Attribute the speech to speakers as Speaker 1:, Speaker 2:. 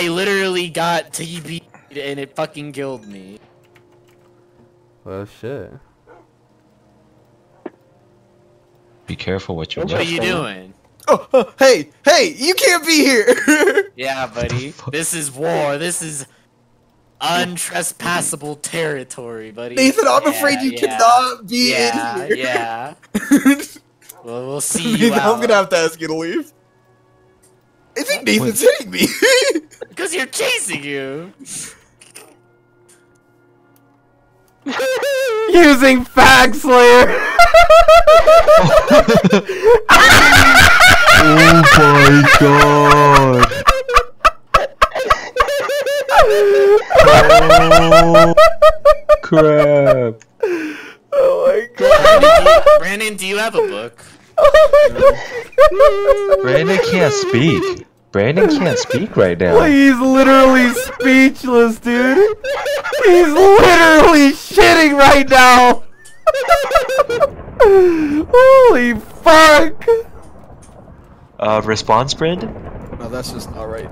Speaker 1: I literally got TB and it fucking killed me.
Speaker 2: Well, shit.
Speaker 3: Be careful what you're doing.
Speaker 1: What are you
Speaker 3: for.
Speaker 1: doing?
Speaker 4: Oh, oh, hey, hey, you can't be here.
Speaker 1: Yeah, buddy. This is war. This is untrespassable territory, buddy.
Speaker 4: Nathan, I'm
Speaker 1: Yeah,
Speaker 4: afraid you
Speaker 1: yeah.
Speaker 4: cannot be
Speaker 1: Yeah,
Speaker 4: in here.
Speaker 1: yeah. Well, we'll see you
Speaker 4: Nathan, I'm gonna have to ask you to leave. I think hitting me.
Speaker 1: Because you're chasing you.
Speaker 2: Using Fag Slayer!
Speaker 3: Oh my god! oh crap!
Speaker 2: oh my
Speaker 1: Brandon, do you,
Speaker 2: god!
Speaker 1: Brandon, do you have a book?
Speaker 3: Brandon can't speak. Brandon can't speak right now.
Speaker 2: He's literally speechless, dude. He's literally shitting right now. Holy fuck!
Speaker 3: Uh, response, Brandon?
Speaker 4: no, that's just not right.